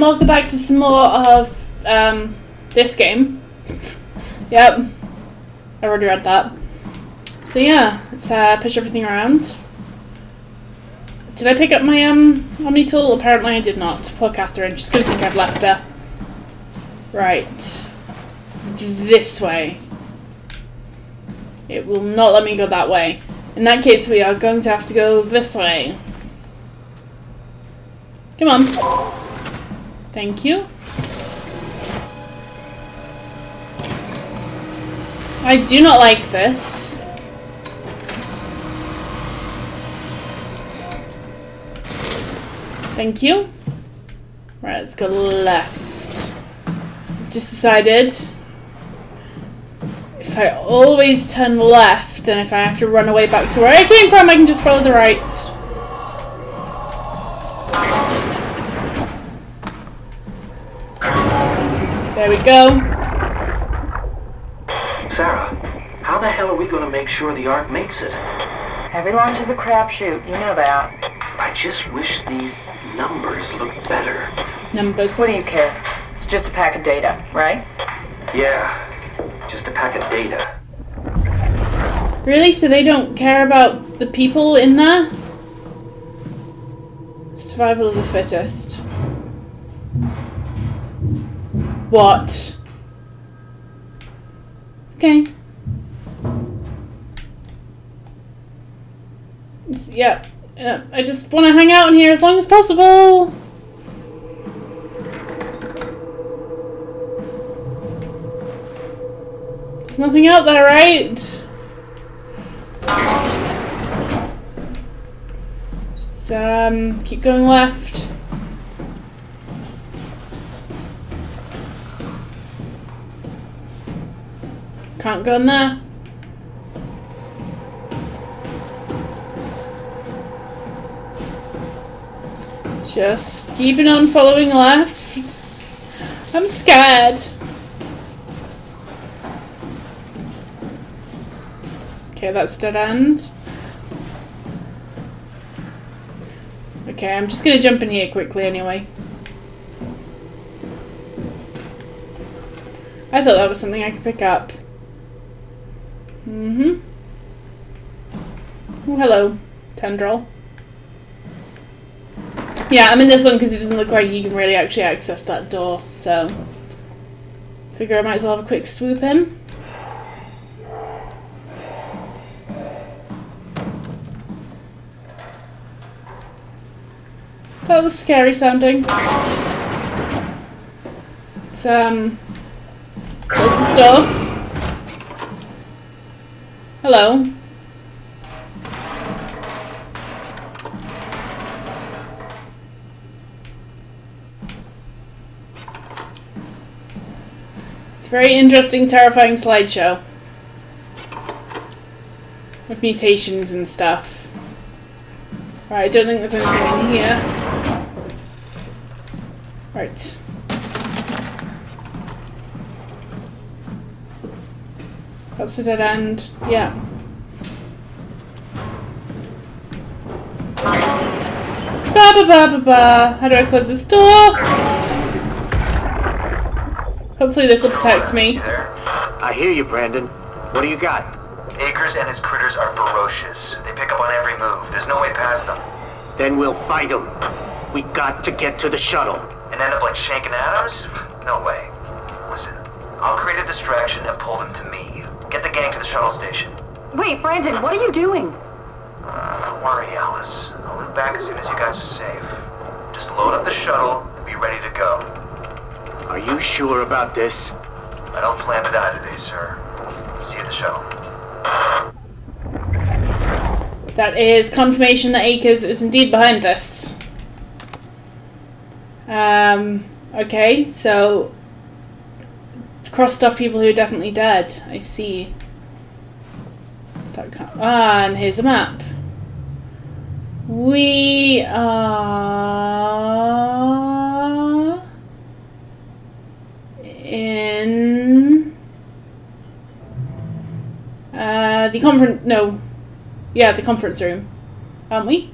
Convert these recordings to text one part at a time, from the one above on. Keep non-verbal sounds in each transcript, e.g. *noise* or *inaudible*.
and welcome back to some more of um, this game. yep, I already read that. So yeah, let's uh, push everything around. Did I pick up my um Omni tool? Apparently I did not. Poor Catherine, she's gonna think I've left her. Right. This way. It will not let me go that way. In that case, we are going to have to go this way. Come on. Thank you. I do not like this. Thank you. Right, let's go left. Just decided if I always turn left, then if I have to run away back to where I came from, I can just follow the right. There we go. Sarah, how the hell are we going to make sure the Ark makes it? Every launch is a crapshoot, you know that. I just wish these numbers looked better. Numbers. What do you care? It's just a pack of data, right? Yeah, just a pack of data. Really? So they don't care about the people in there? Survival of the fittest. What? Okay. Yeah. yeah. I just want to hang out in here as long as possible. There's nothing out there, right? Just, um, keep going left. Can't go in there. Just keeping on following left. I'm scared. Okay, that's dead end. Okay, I'm just gonna jump in here quickly anyway. I thought that was something I could pick up. Mm-hmm. Oh, hello, Tendril. Yeah, I'm in this one because it doesn't look like you can really actually access that door, so... Figure I might as well have a quick swoop in. That was scary sounding. It's, um... Close this door. Hello. It's a very interesting, terrifying slideshow. With mutations and stuff. Right, I don't think there's anything in here. That's a dead end. Yeah. Ba ba ba ba ba. How do I close this door? Hopefully this will protect me. I hear you, Brandon. What do you got? Akers and his critters are ferocious. They pick up on every move. There's no way past them. Then we'll fight them. We got to get to the shuttle. And end up like Shank and Adams? No way. Listen, I'll create a distraction and pull them to me. Get the gang to the shuttle station. Wait, Brandon, what are you doing? Uh, don't worry, Alice. I'll loop back as soon as you guys are safe. Just load up the shuttle and be ready to go. Are you sure about this? I don't plan to die today, sir. See you at the shuttle. That is confirmation that Akers is indeed behind this. Um, okay, so crossed off people who are definitely dead. I see. That can't, ah, and here's a map. We are in uh, the conference. No, yeah, the conference room, aren't we?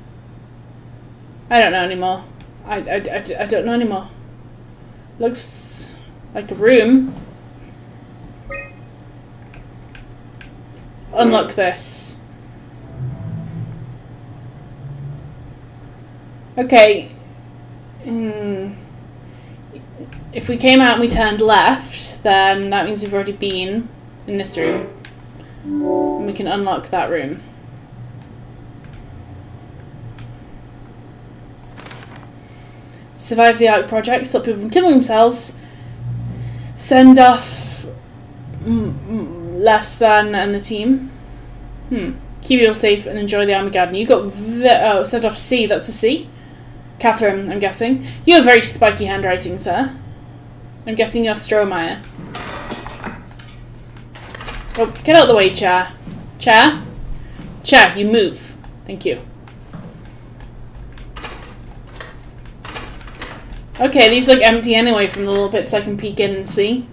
I don't know anymore. I, I, I, I don't know anymore. Looks like a room. Unlock this. Okay. Hmm. If we came out and we turned left, then that means we've already been in this room. And we can unlock that room. Survive the Ark Project, stop people from killing themselves, send off mm, mm, less than and the team. Hmm. Keep you all safe and enjoy the Armageddon. You got ve- oh, send off C. That's a C. Catherine, I'm guessing. You have very spiky handwriting, sir. I'm guessing you're Strohmeyer. Oh, get out of the way, chair. Chair? Chair, you move. Thank you. Okay, these look empty anyway from the little bits I can peek in and see.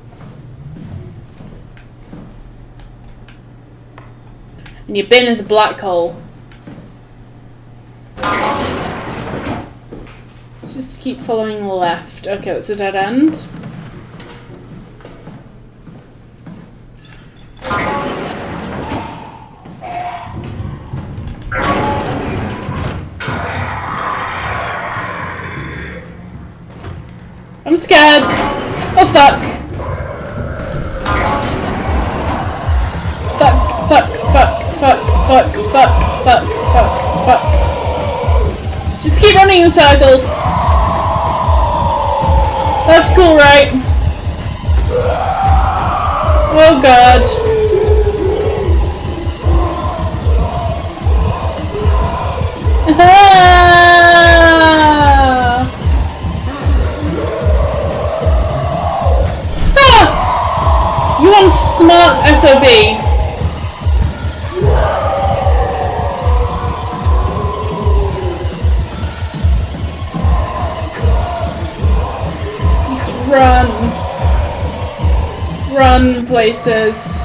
And your bin is a black hole. Let's just keep following left. Okay, it's a dead end. I'm scared. Oh fuck. Fuck, fuck, fuck, fuck, fuck, fuck. Just keep running in circles. That's cool, right? Oh god. *laughs* Ah! You want smart SOB? Run. Run places.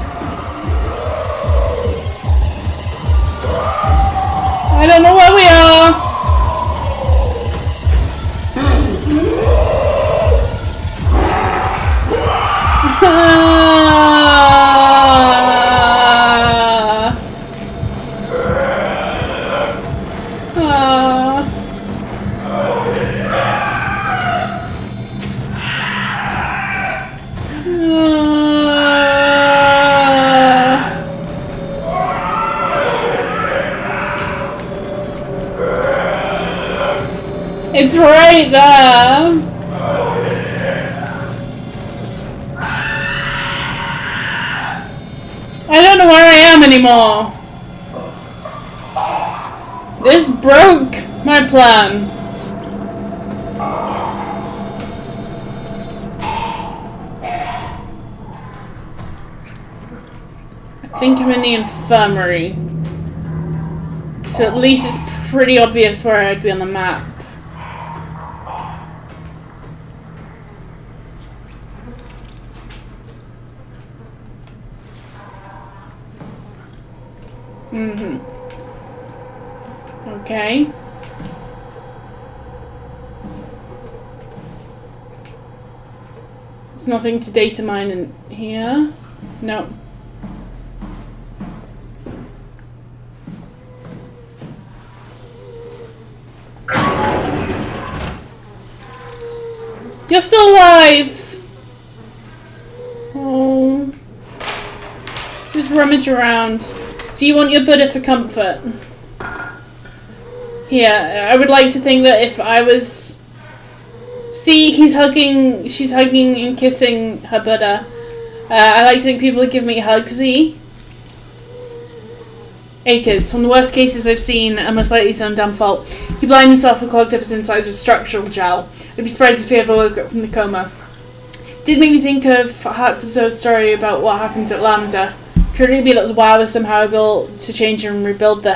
I don't know where we are. Ah. *laughs* *laughs* It's right there. I don't know where I am anymore. This broke my plan. I think I'm in the infirmary. So at least it's pretty obvious where I'd be on the map. Mm-hmm. Okay. There's nothing to data mine in here. No. You're still alive! Oh. Just rummage around. Do you want your Buddha for comfort? Here, I would like to think that if I was... See, he's hugging, she's hugging and kissing her Buddha. Uh, I like to think people would give me hugsy. Akers. From the worst cases I've seen, and most likely his own damn fault. He blinded himself and clogged up his insides with structural gel. I'd be surprised if he ever woke up from the coma. Did make me think of Hart's absurd story about what happened at Lambda. Could it be that the wire was somehow able to change and rebuild the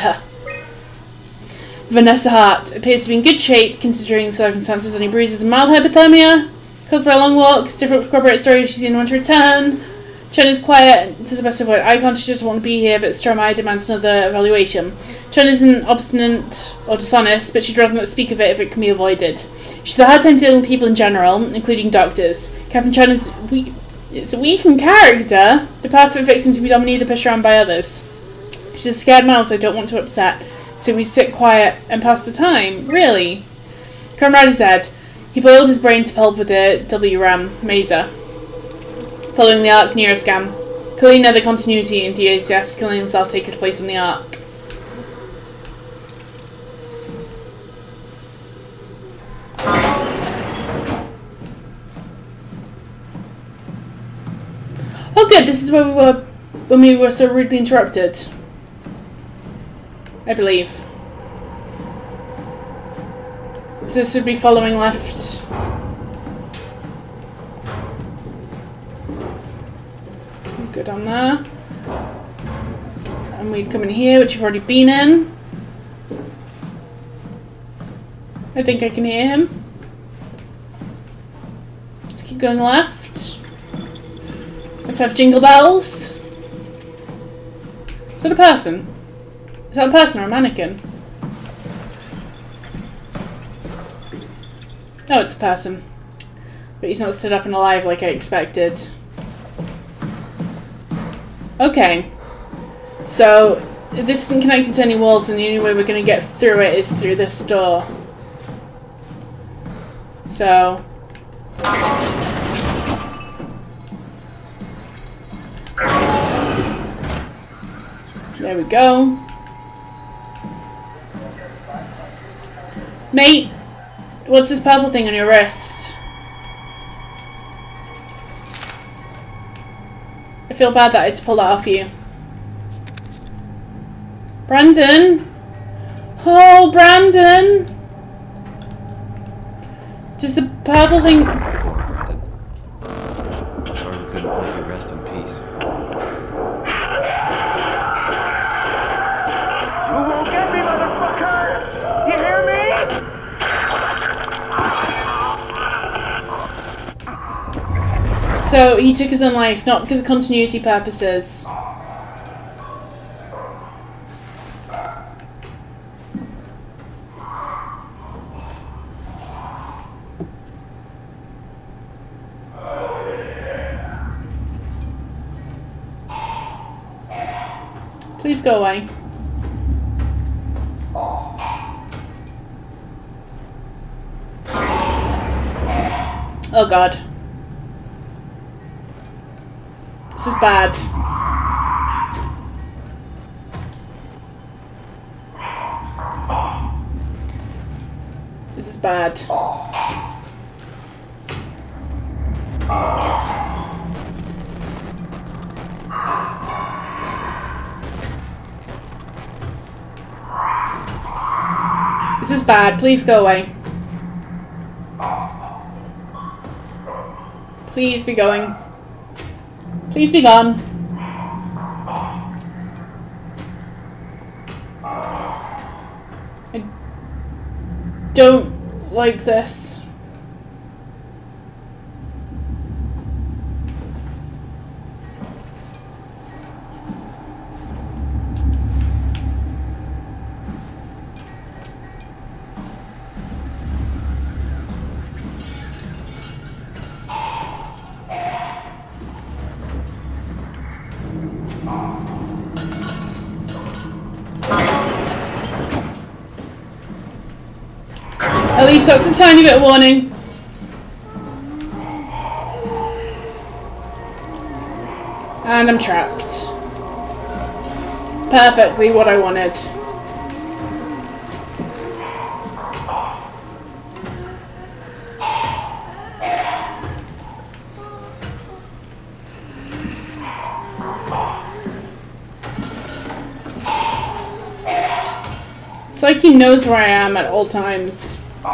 Vanessa Hart appears to be in good shape considering the circumstances. Only bruises and mild hypothermia caused by a long walks. Different corporate stories she's didn't want to return. Chen is quiet and to the best of her eye contact, just want to be here, but Strohmeyer demands another evaluation. Chen isn't obstinate or dishonest, but she'd rather not speak of it if it can be avoided. She's a hard time dealing with people in general, including doctors. Catherine Chen is weak, it's a weak in character, the perfect victim to be dominated pushed around by others. She's a scared mouse I don't want to upset, so we sit quiet and pass the time. Really? Conrad said. He boiled his brain to pulp with the WRAM mazer following the Ark Nero scam. Clearly another continuity enthusiast killing himself take his place on the arc. Oh good, this is where we were when we were so rudely interrupted. I believe. So this would be following left. Go down there. And we'd come in here, which you've already been in. I think I can hear him. Let's keep going left. Let's have jingle bells. Is that a person? Is that a person or a mannequin? Oh, it's a person. But he's not stood up and alive like I expected. Okay. So, this isn't connected to any walls and the only way we're going to get through it is through this door. So... There we go. Mate, what's this purple thing on your wrist? I feel bad that I had to pull that off you. Brandon? Oh, Brandon! Does the purple thing... So, he took his own life, not because of continuity purposes. Please go away. Oh god. This is bad. This is bad. This is bad. Please go away. Please be going. Please be gone. I don't like this. Least that's a tiny bit of warning. And I'm trapped. Perfectly what I wanted. It's like he knows where I am at all times. Please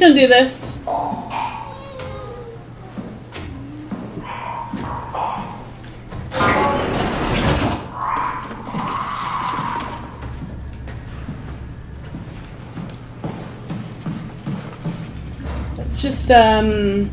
don't do this. Just, um...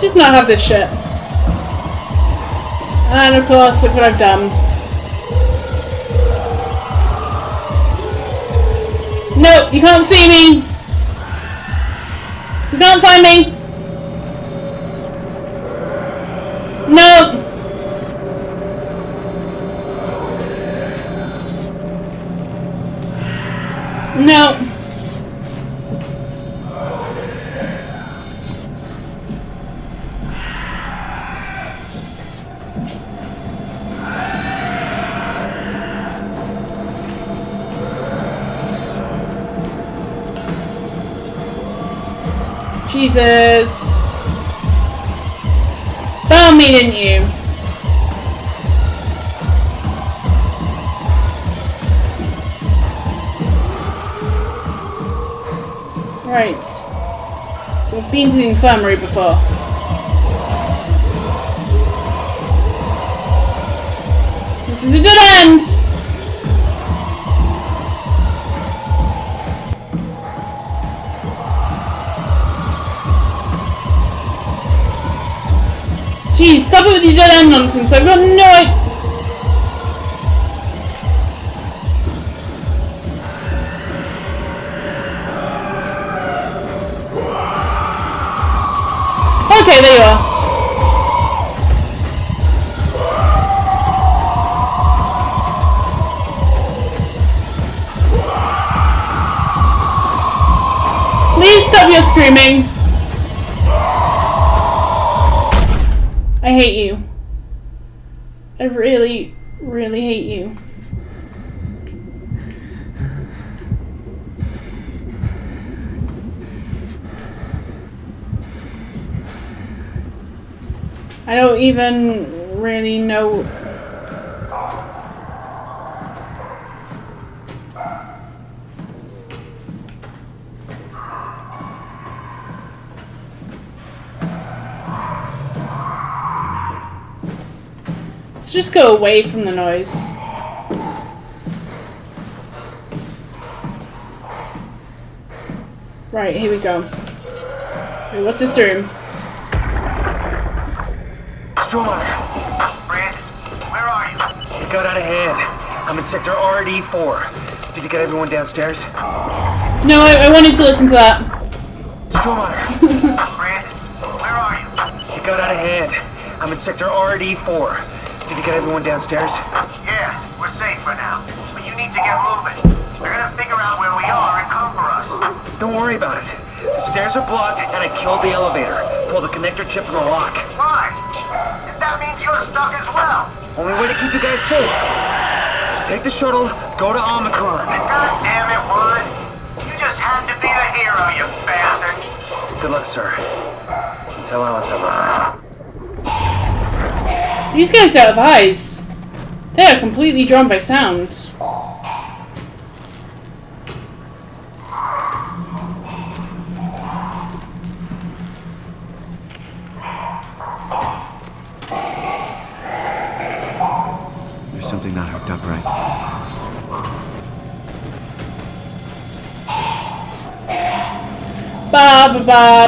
Just not have this shit. And of course, look what I've done. No, you can't see me! Can't find me! No! No. Jesus. Found me, didn't you? Right. So we've been to the infirmary before. This is a good end! Stop it with your dead end nonsense. I've got no idea. Okay, there you are. You. I don't even really know. Let's just go away from the noise. Right, here we go. Wait, what's this room? Strohmeyer, Brandon, where are you? it got out of hand. I'm in sector RD4. Did you get everyone downstairs? No, I, I wanted to listen to that. Strohmeyer, *laughs* Brandon, where are you? it got out of hand. I'm in sector RD4. Did you get everyone downstairs? Yeah, we're safe for now. But you need to get moving. Don't worry about it. The stairs are blocked and I killed the elevator. Pull the connector chip in the lock. Why? If that means you're stuck as well. Only way to keep you guys safe. Take the shuttle, go to Omicron. God damn it, Wan. You just had to be the hero, you bastard. Good luck, sir. And tell Alice I love her. These guys don't have eyes. They are completely drawn by sound.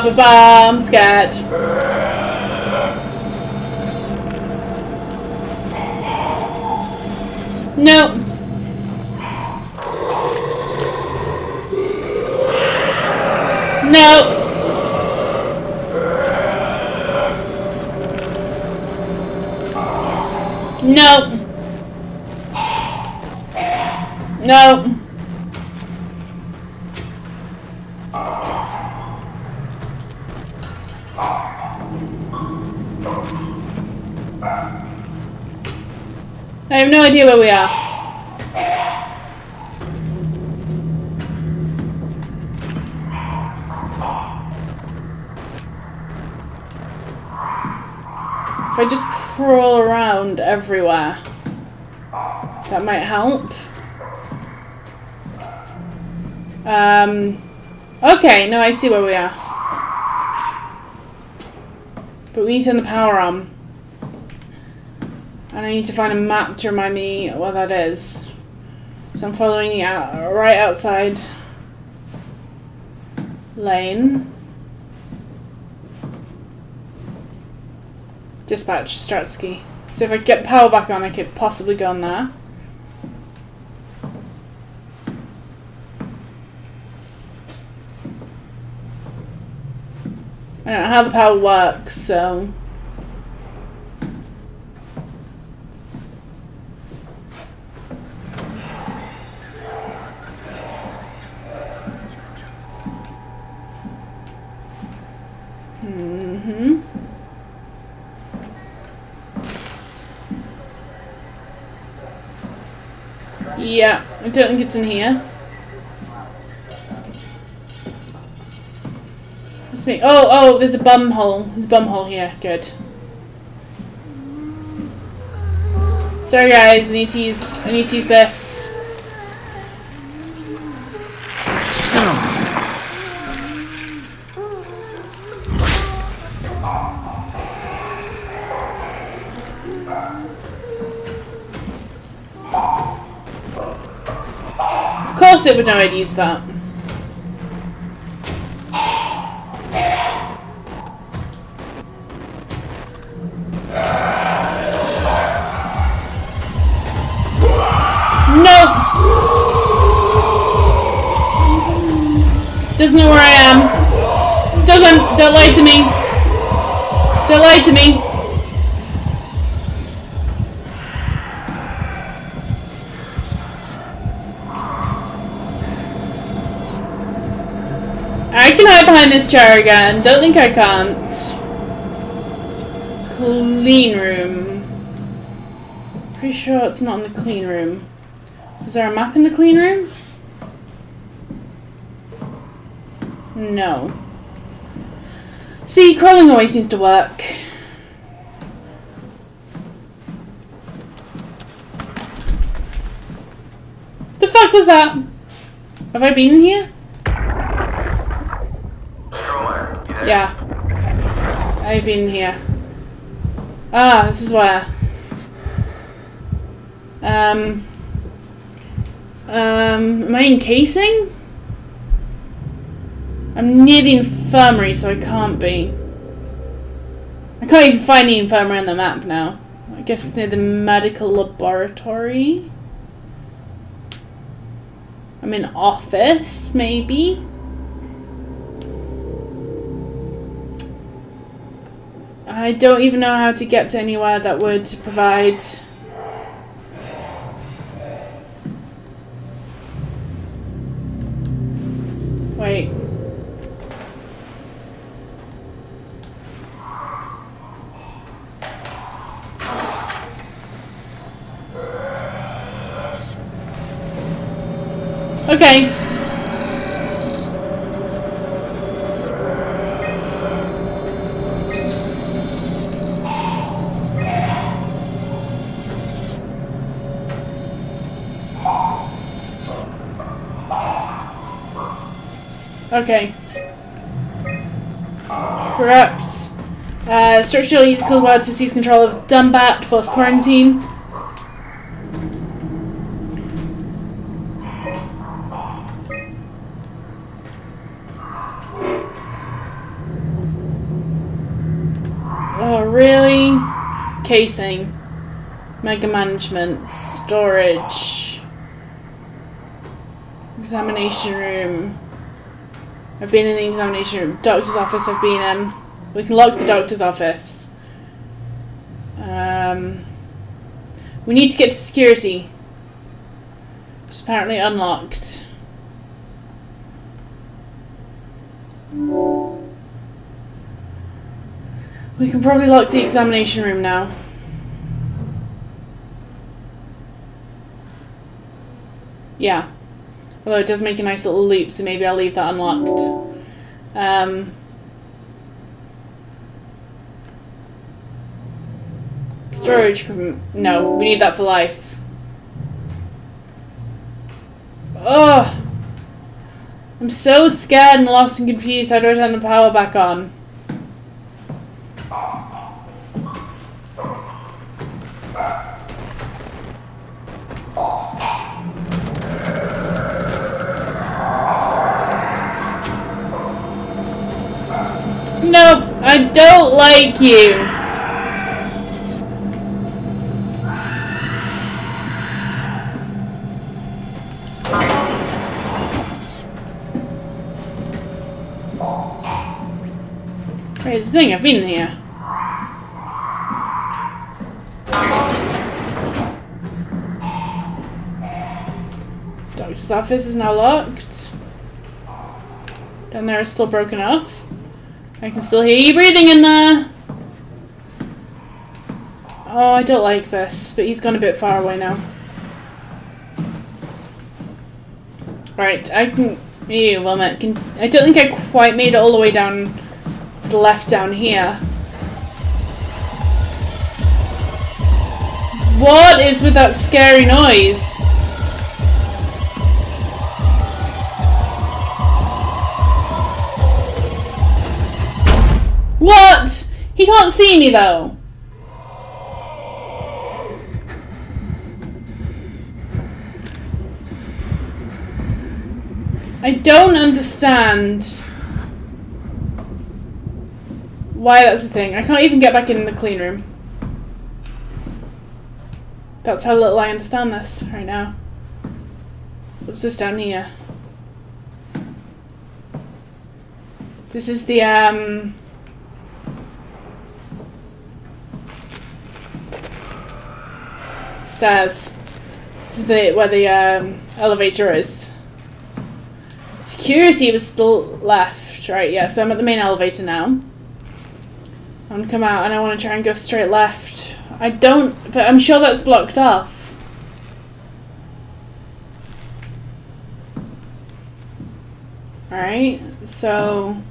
Ba ba ba ba. I'm scared. No. No. No. No. have no idea where we are. If I just crawl around everywhere, that might help. Um, okay, no, I see where we are. But we need to turn the power on. And I need to find a map to remind me where that is. So I'm following you out, right outside lane. Dispatch Stratsky. So if I get power back on, I could possibly go on there. I don't know how the power works, so. Mm-hmm. Don't think it's in here. Let's. Oh, oh, there's a bum hole. There's a bum hole here. Good. Sorry, guys. I need to use. I need to use this. Course, it I'd that. Nope. Doesn't know where I am. Doesn't. Don't lie to me. Don't lie to me. I can hide behind this chair again. Don't think I can't. Clean room. Pretty sure it's not in the clean room. Is there a map in the clean room? No. See, crawling away seems to work. The fuck was that? Have I been here? Strohmeyer, you there? Yeah. I've been here. Ah, this is where. Um. Um, am I in casing? I'm near the infirmary, so I can't be. I can't even find the infirmary on the map now. I guess it's near the medical laboratory. I'm in office, maybe. I don't even know how to get to anywhere that would provide. Okay. Correct. Uh, structural use cool word to seize control of Dumbat, force quarantine. Oh, really? Casing. Mega management. Storage. Examination room. I've been in the examination room. Doctor's office I've been in. We can lock the doctor's office. Um, we need to get to security. It's apparently unlocked. We can probably lock the examination room now. Yeah. Although it does make a nice little loop, so maybe I'll leave that unlocked. Um, Storage. No, we need that for life. Ugh. I'm so scared and lost and confused. How do I turn the power back on? I don't like you. Here's the thing, I've been here. Doctor's office is now locked. Down there is still broken off. I can still hear you breathing in there. Oh, I don't like this, but he's gone a bit far away now. Right, I can. Ew, well, I can. I don't think I quite made it all the way down to the left down here. What is with that scary noise? He can't see me though. I don't understand why that's the thing. I can't even get back in the clean room. That's how little I understand this right now. What's this down here? This is the um stairs. This is the where the um, elevator is. Security was still left, right? Yeah, so I'm at the main elevator now. I'm gonna come out and I want to try and go straight left. I don't, but I'm sure that's blocked off. Alright, so.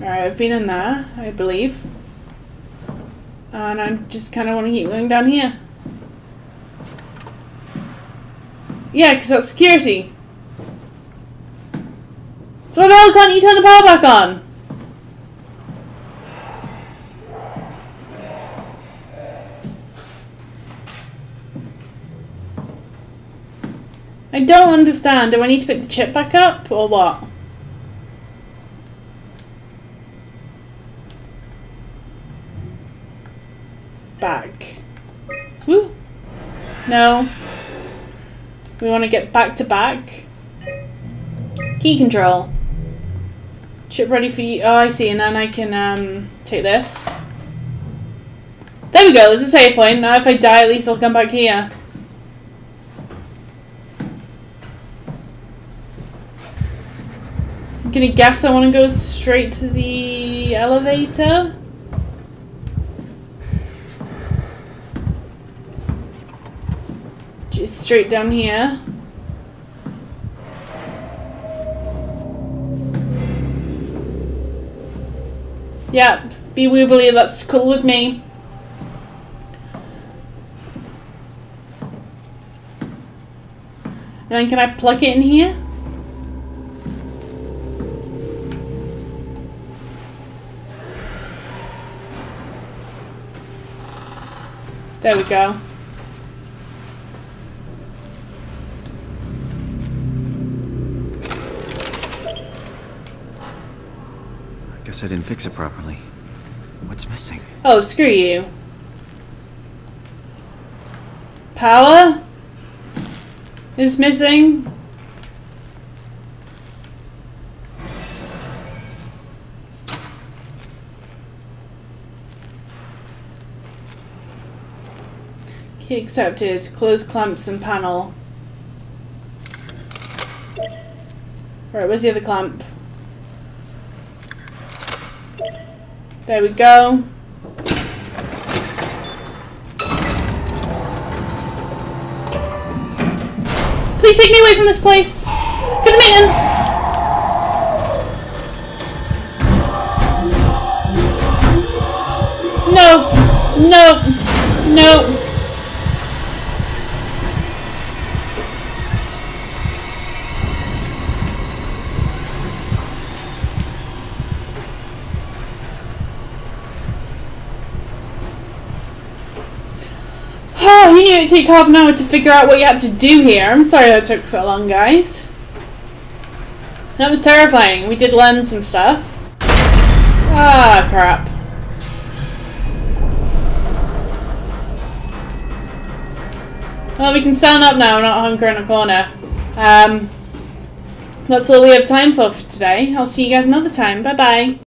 Alright, I've been in there, I believe. And I just kind of want to keep going down here. Yeah, because that's security. So why the hell can't you turn the power back on? I don't understand. Do I need to pick the chip back up, or what? Back. Woo. No. We want to get back to back. Key control. Chip ready for you. Oh, I see. And then I can um, take this. There we go. There's a save point. Now if I die, at least I'll come back here. I'm gonna guess I want to go straight to the elevator. Just straight down here. Yep, be woobly, that's cool with me. And then can I plug it in here? There we go. I didn't fix it properly. What's missing? Oh, screw you. Power is missing. Key accepted. Close clamps and panel. Right, where's the other clamp? There we go. Please take me away from this place. Good maintenance. No. No. No. Take half an hour to figure out what you had to do here. I'm sorry that took so long, guys. That was terrifying. We did learn some stuff. Ah, crap. Well, we can stand up now, not hunker in a corner. Um, that's all we have time for for today. I'll see you guys another time. Bye bye.